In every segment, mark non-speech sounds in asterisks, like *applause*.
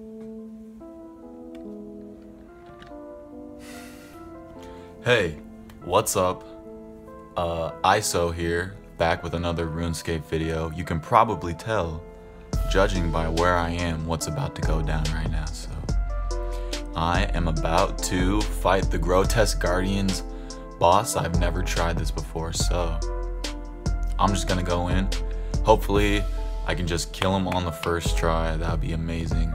*sighs* Hey, what's up? Uh, ISO here, back with another RuneScape video. You can probably tell, judging by where I am, what's about to go down right now, so. I am about to fight the Grotesque Guardians boss. I've never tried this before, so I'm just gonna go in. Hopefully, I can just kill him on the first try. That would be amazing.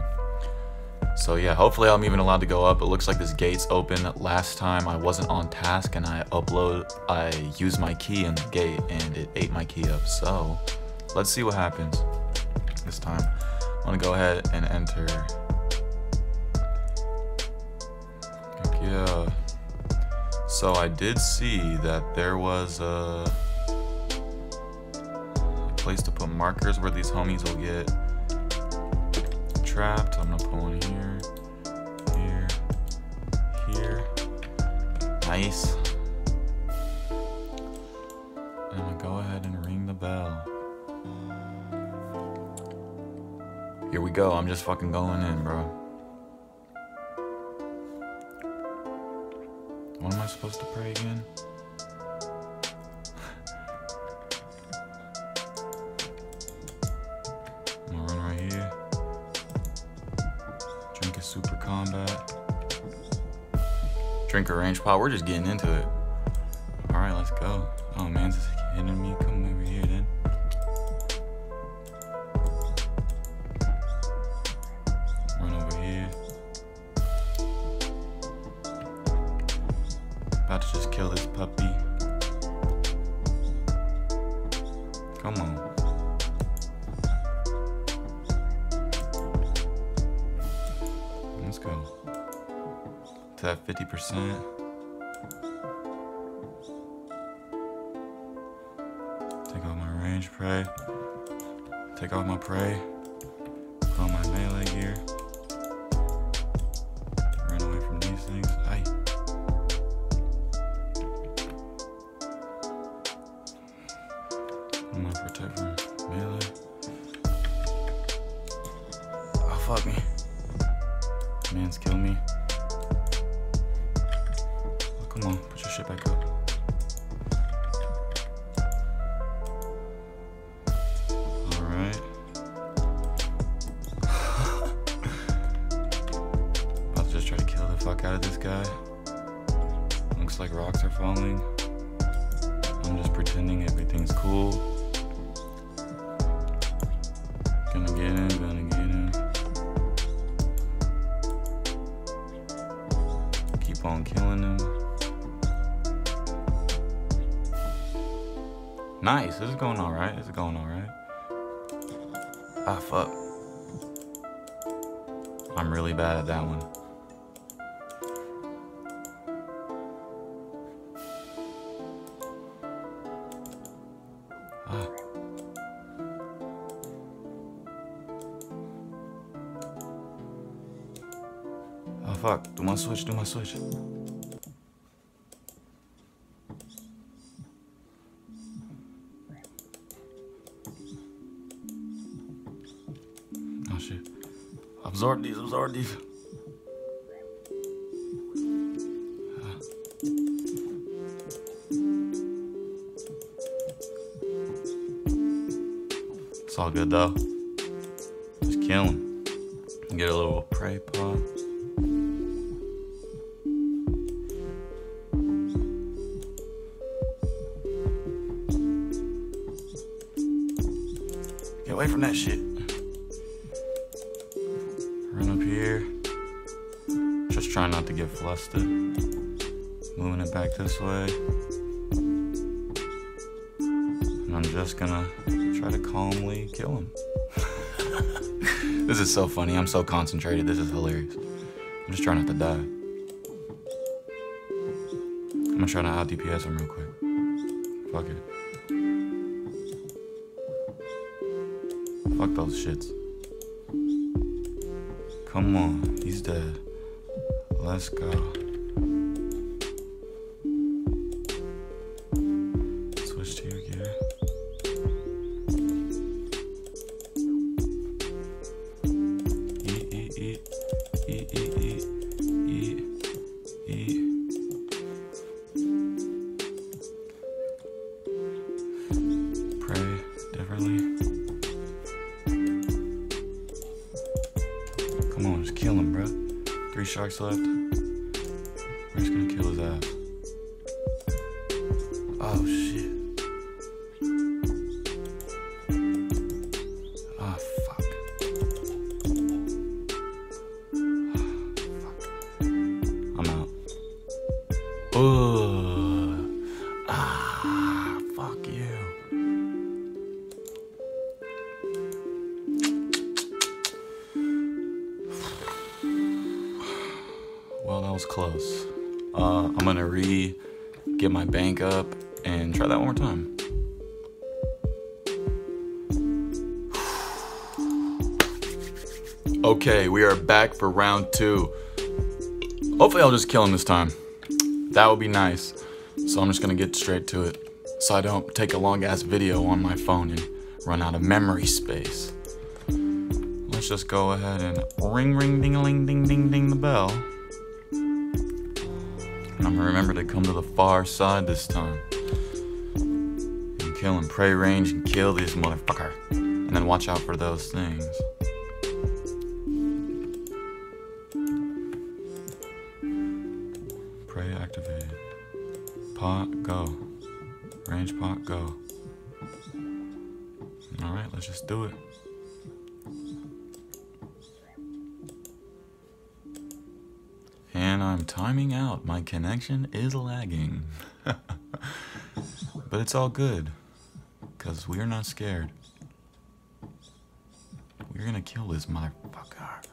So yeah, hopefully I'm even allowed to go up. It looks like this gate's open. Last time I wasn't on task and I upload, I used my key in the gate and it ate my key up. So let's see what happens this time. I'm gonna go ahead and enter. Yeah. So I did see that there was a place to put markers where these homies will get trapped. I'm gonna put one Nice. And gonna go ahead and ring the bell. Here we go. I'm just fucking going in, bro. What am I supposed to pray again? Drink a range pot. We're just getting into it. That 50%. Take off my range pray. Take off my pray. Fuck out of this guy. Looks like rocks are falling. I'm just pretending everything's cool. Gonna get in, gonna get in. Keep on killing him. Nice, this is going alright. This is going alright. Ah, fuck. I'm really bad at that one. Fuck, do my switch, do my switch. Oh shit. Absorb these, absorb these. It's all good though. Just kill him. Get a little pray pop. From that shit. Run up here. Just trying not to get flustered. Moving it back this way. And I'm just gonna try to calmly kill him. *laughs* this is so funny. I'm so concentrated. This is hilarious. I'm just trying not to die. I'm gonna try to out DPS him real quick. Fuck it. Fuck those shits. Come on, he's dead. Let's go. Sharks left. My bank up and try that one more time. Okay, we are back for round two. Hopefully, I'll just kill him this time. That would be nice. So I'm just gonna get straight to it. So I don't take a long ass video on my phone and run out of memory space. Let's just go ahead and ring ring ding a ling ding ding ding the bell. And I'm gonna remember to come to the far side this time. And kill and pray range and kill this motherfucker. And then watch out for those things. Pray activated. Pot, go. Range pot, go. Alright, let's just do it. I'm timing out. My connection is lagging. *laughs* but it's all good. Because we're not scared. We're gonna kill this motherfucker.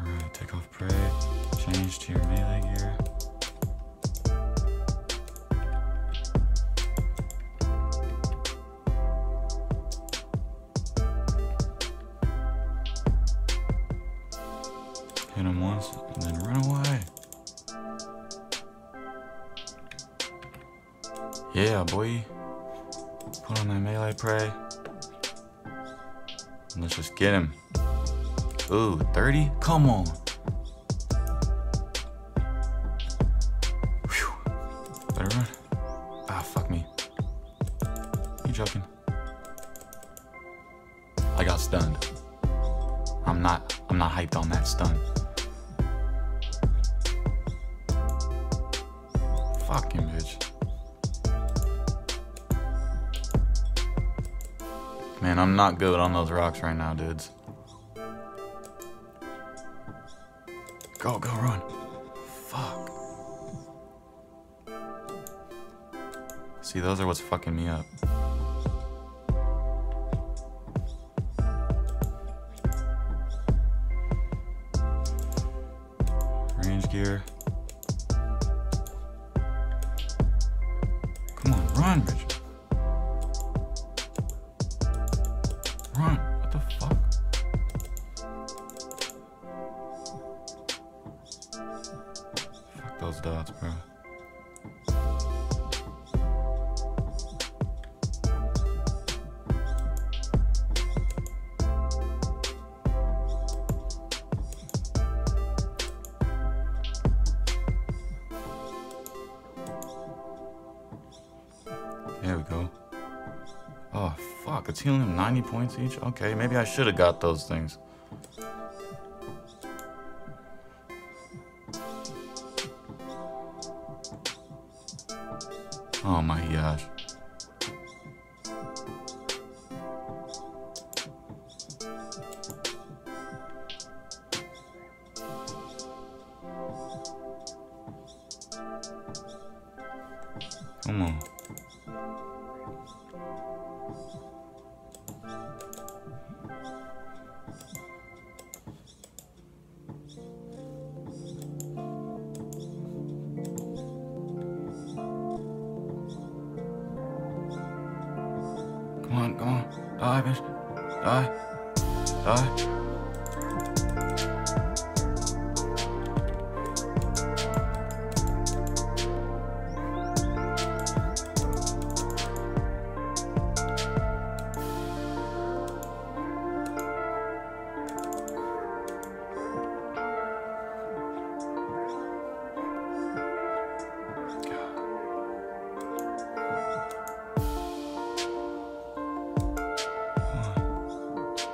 Alright, take off pray. Change to your melee gear. Yeah, boy. Put on that melee pray. Let's just get him. Ooh, 30? Come on. Whew. Better run. Ah, fuck me. You joking? I got stunned. I'm not I'm not hyped on that stun. Not good on those rocks right now, dudes. Go, go, run. Fuck. See, those are what's fucking me up. Range gear. Him 90 points each? Okay, maybe I should have got those things. Oh my gosh. Come on.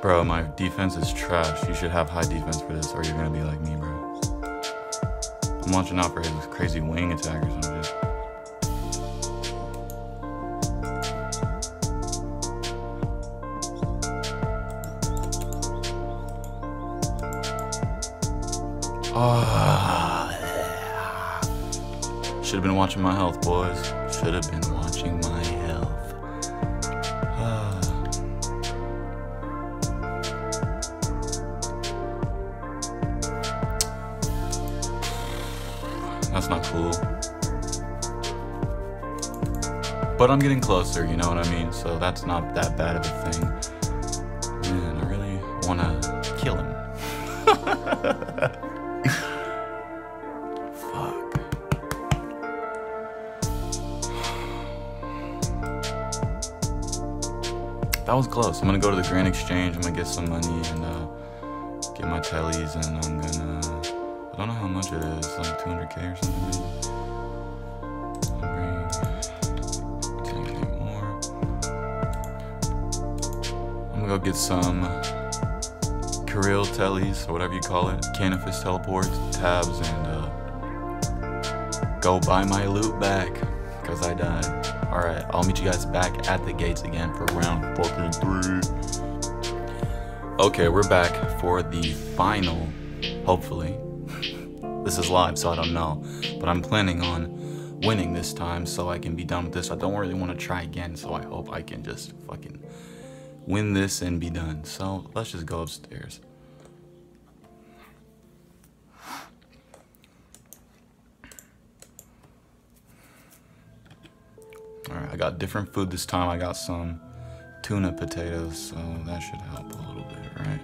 Bro, my defense is trash. You should have high defense for this, or you're gonna be like me, bro. I'm watching out for his crazy wing attack or something. Oh, ah, Should have been watching my health, boys. Should have been But I'm getting closer, you know what I mean? So that's not that bad of a thing. Man, I really want to kill him. *laughs* Fuck. That was close. I'm gonna go to the Grand Exchange. I'm gonna get some money and uh, get my tellies, and I'm gonna. I don't know how much it is, like 200k or something. Maybe. Go get some Kharyrll tellies or whatever you call it, Canifis teleports, tabs, and uh, go buy my loot back because I died. All right, I'll meet you guys back at the gates again for round fucking three. Okay, we're back for the final, hopefully. *laughs* this is live, so I don't know, but I'm planning on winning this time so I can be done with this. I don't really want to try again, so I hope I can just fucking win this and be done. So let's just go upstairs. Alright, I got different food this time. I got some tuna potatoes, so that should help a little bit, right?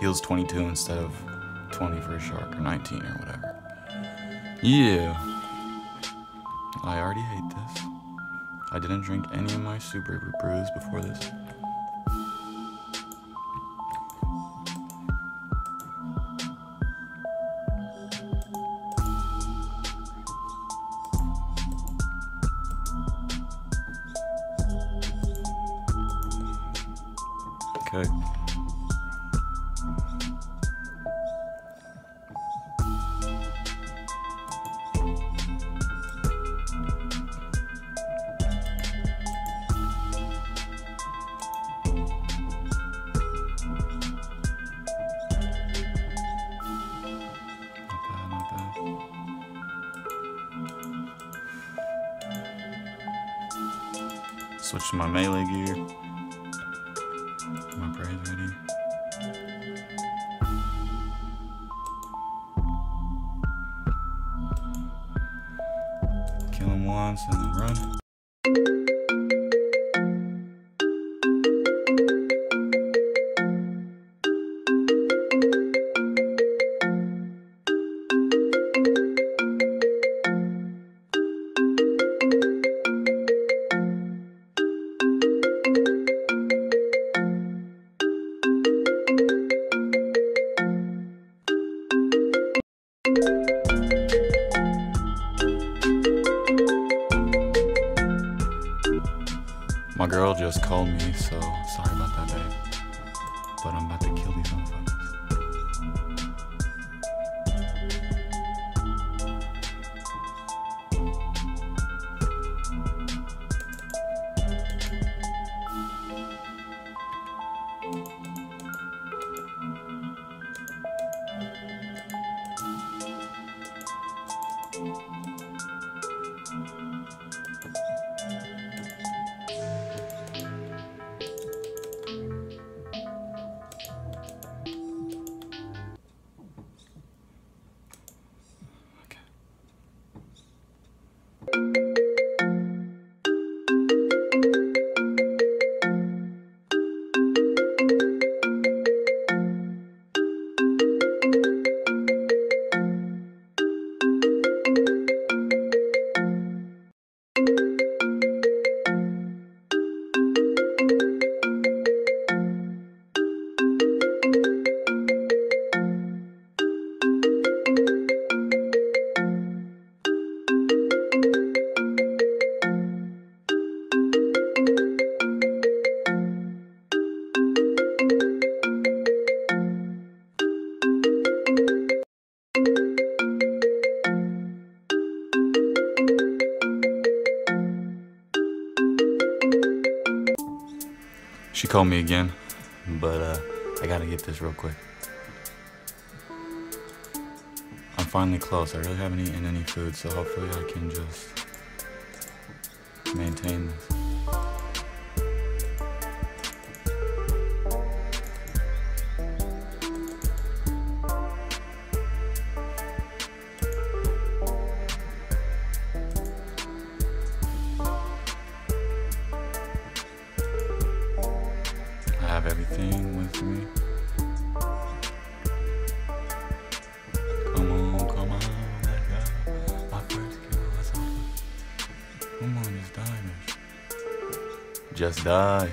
Heals 22 instead of 20 for a shark, or 19 or whatever. Yeah. I already hate this. I didn't drink any of my super brews before this. Okay. Switch to my melee gear. Girl just called me, so sorry She called me again, but uh, I gotta get this real quick. I'm finally close. I really haven't eaten any food, so hopefully I can just maintain this. Me. Come on, come on, let go. My first kill over. Come on, just die. *laughs* Just die.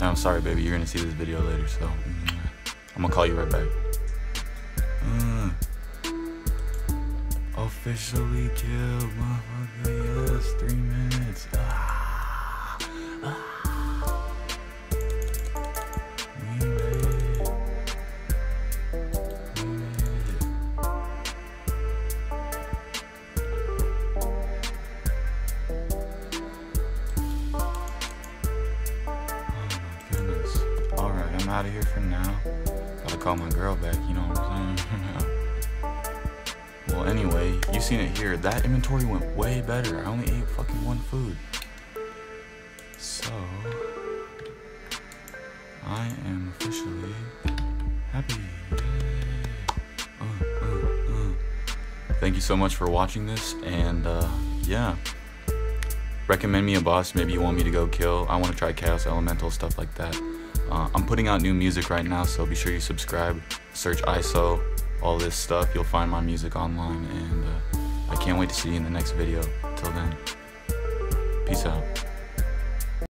I'm sorry, baby. You're gonna see this video later, so I'm gonna call you right back. Officially killed, motherfucker. Yes, three minutes. Ah, ah. That inventory went way better. I only ate fucking one food. So, I am officially happy. Uh, uh, uh. Thank you so much for watching this, and uh, yeah recommend me a boss maybe you want me to go kill i want to try chaos elemental stuff like that uh, i'm putting out new music right now so be sure you subscribe search iso all this stuff you'll find my music online and uh, i can't wait to see you in the next video. Till then peace out